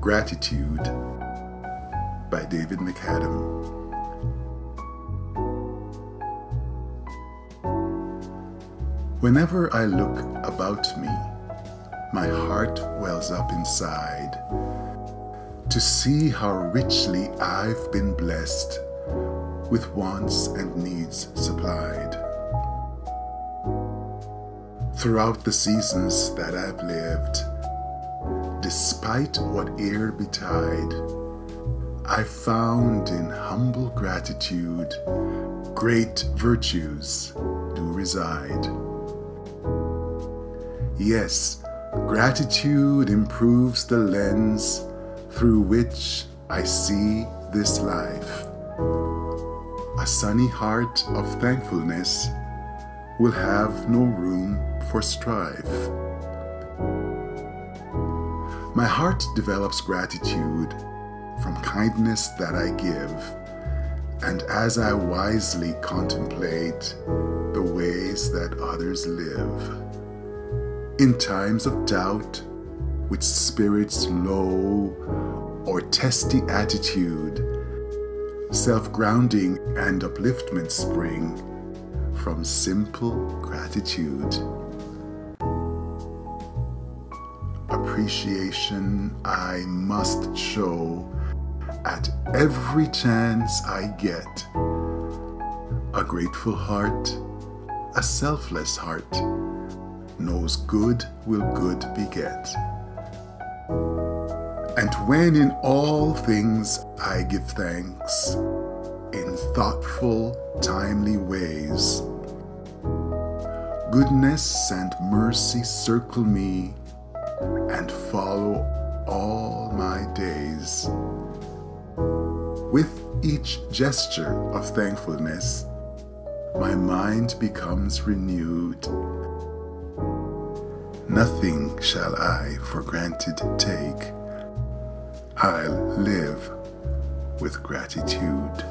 Gratitude by David McAdam. Whenever I look about me, my heart wells up inside to see how richly I've been blessed with wants and needs supplied. Throughout the seasons that I've lived, despite what e'er betide, I found in humble gratitude great virtues do reside. Yes, gratitude improves the lens through which I see this life. A sunny heart of thankfulness will have no room for strife. My heart develops gratitude from kindness that I give, and as I wisely contemplate the ways that others live. In times of doubt, with spirits low or testy attitude, self grounding and upliftment spring from simple gratitude. Appreciation I must show at every chance I get. A grateful heart, a selfless heart, knows good will good beget. And when in all things I give thanks, in thoughtful, timely ways, goodness and mercy circle me and follow all my days. With each gesture of thankfulness, my mind becomes renewed. Nothing shall I for granted take. I'll live with gratitude.